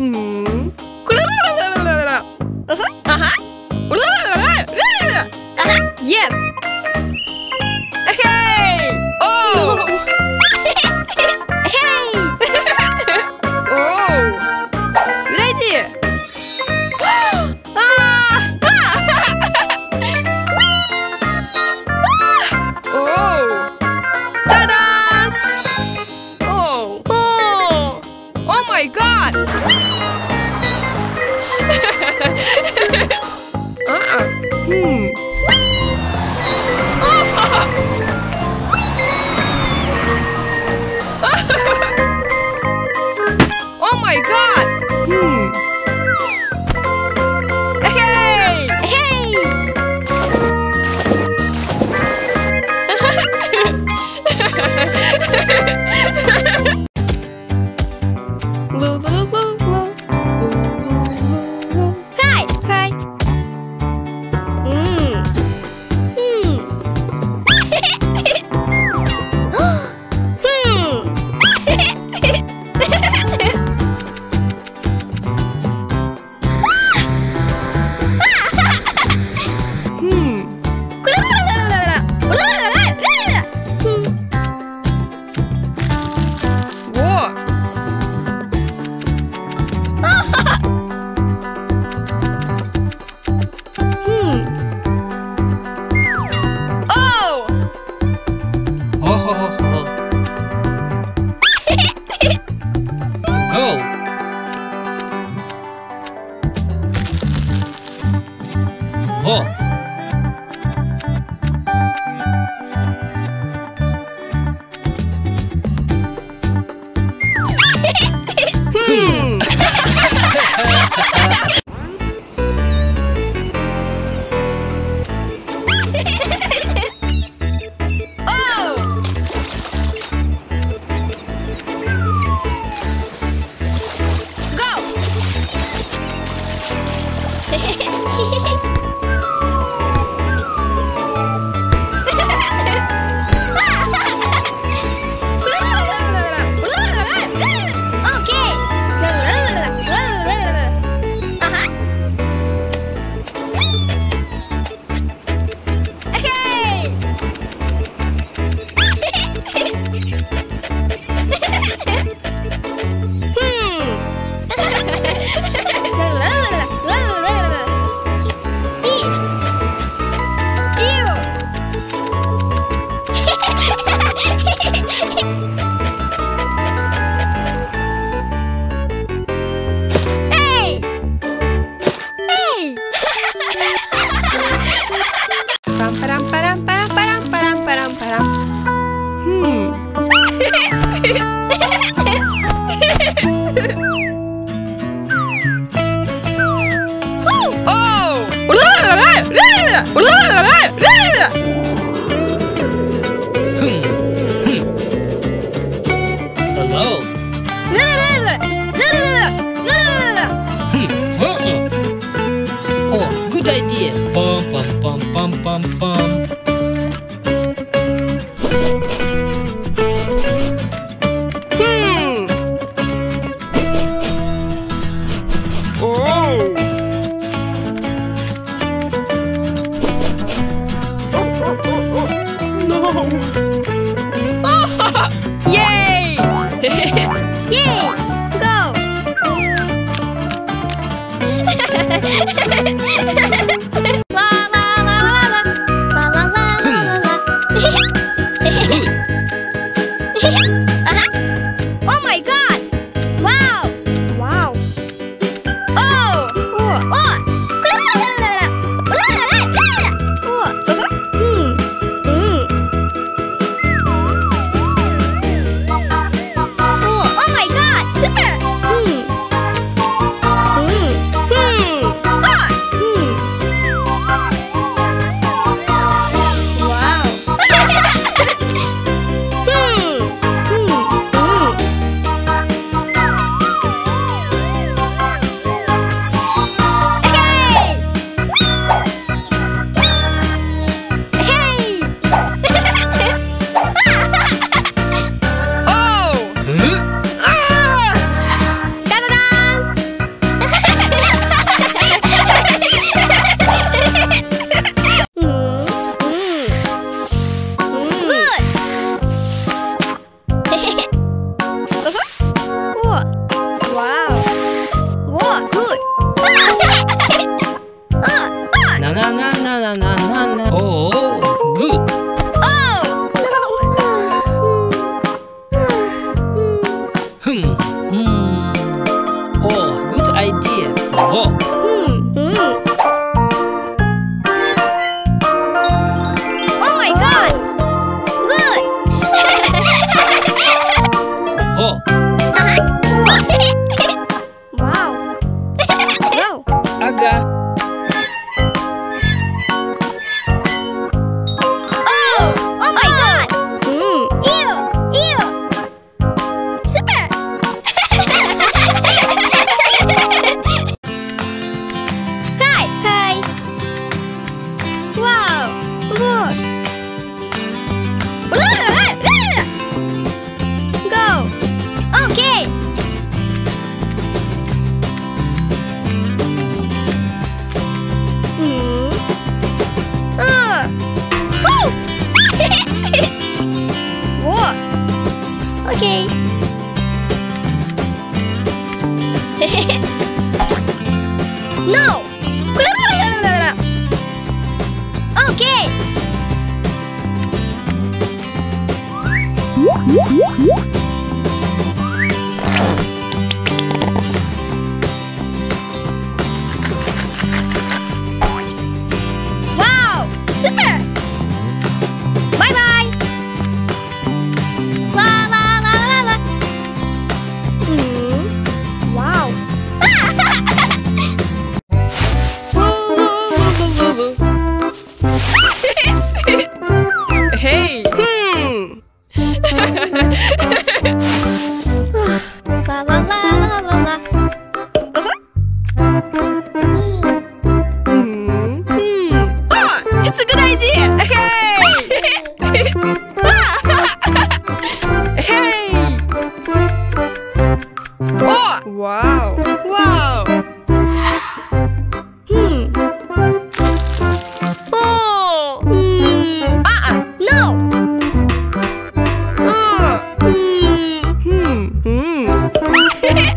Mm. Ha ha ha! Yeah. Hehehehe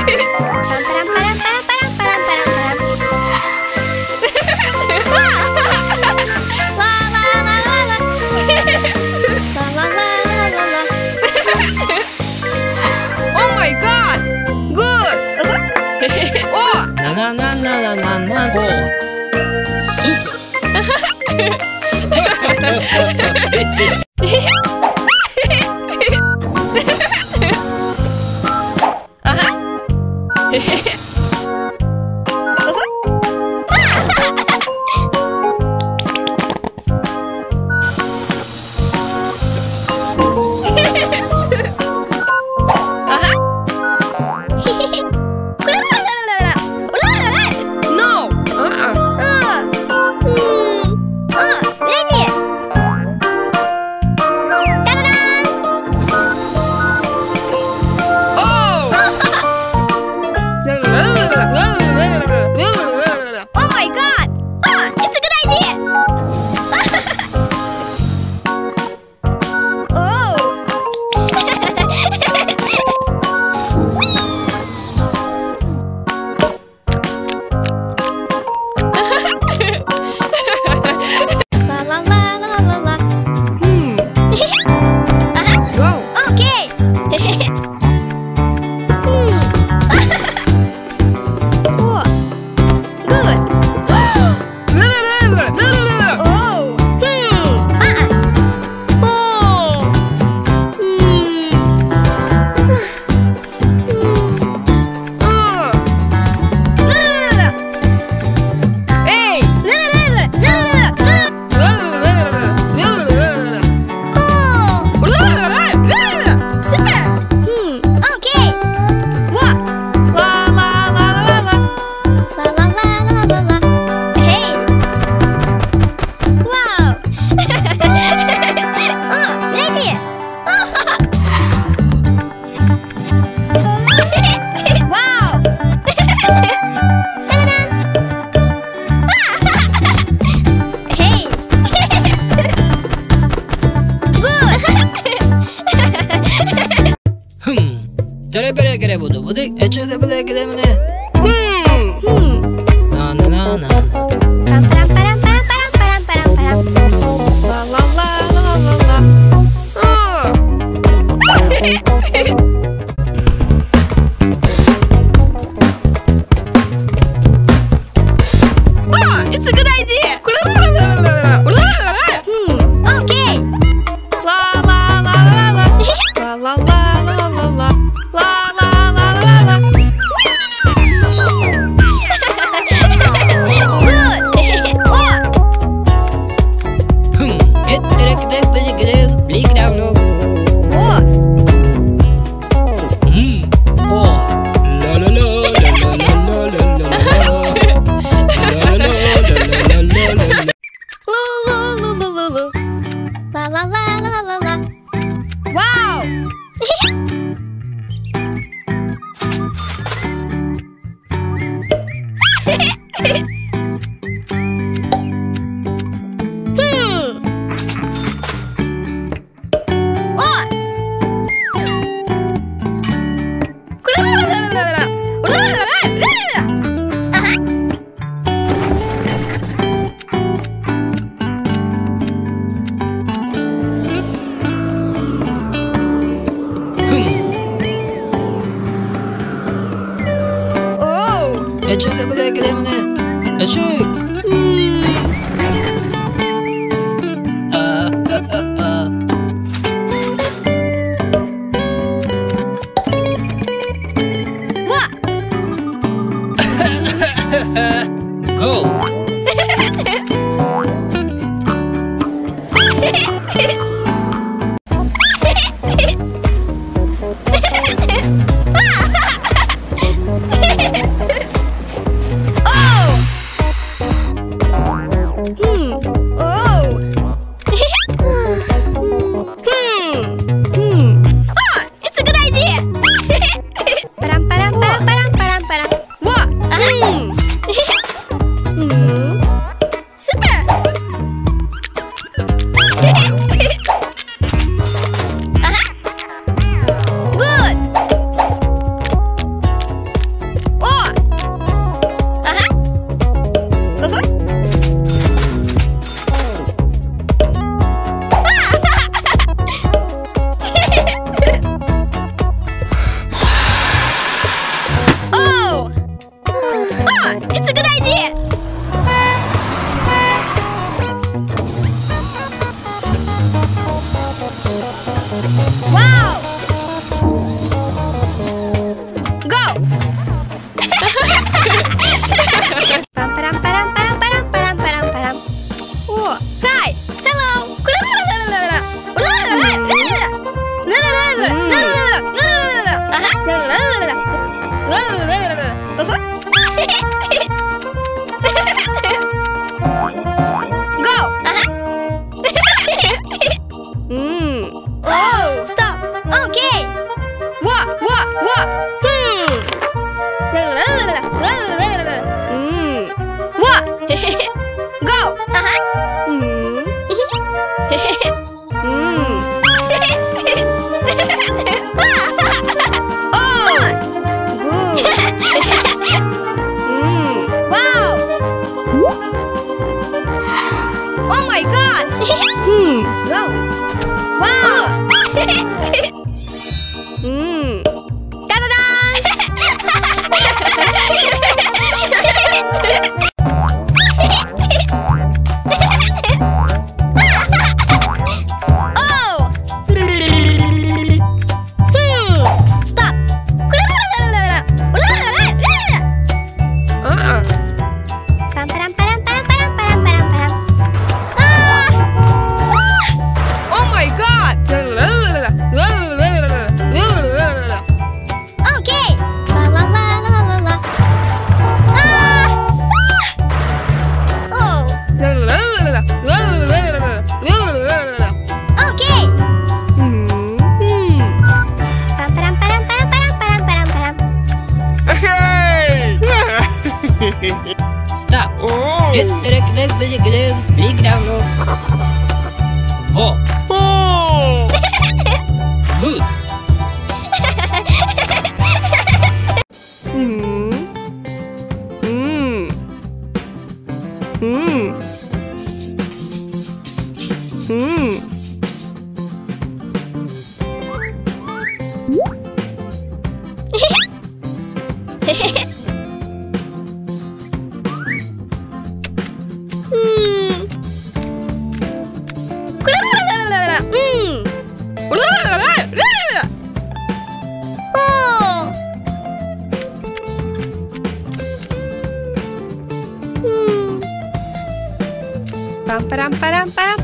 oh my Super! でもね。よしょい param param param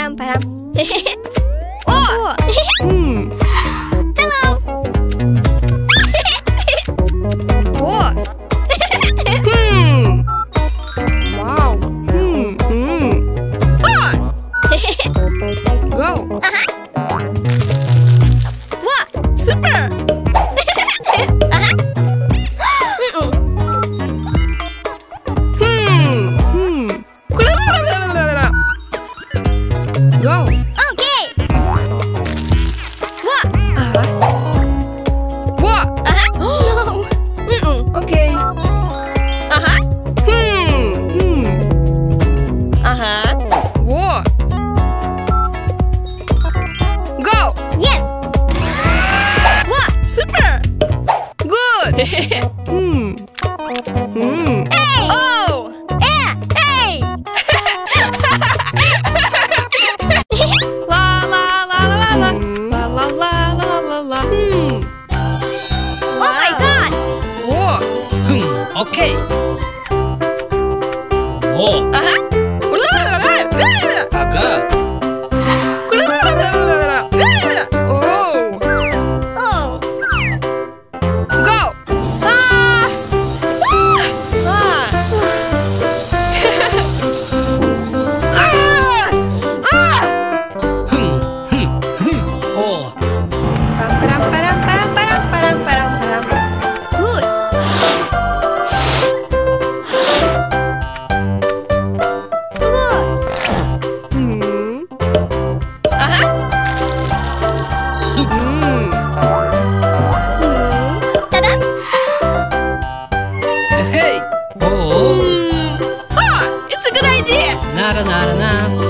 param param oh! Hmm. na na na. na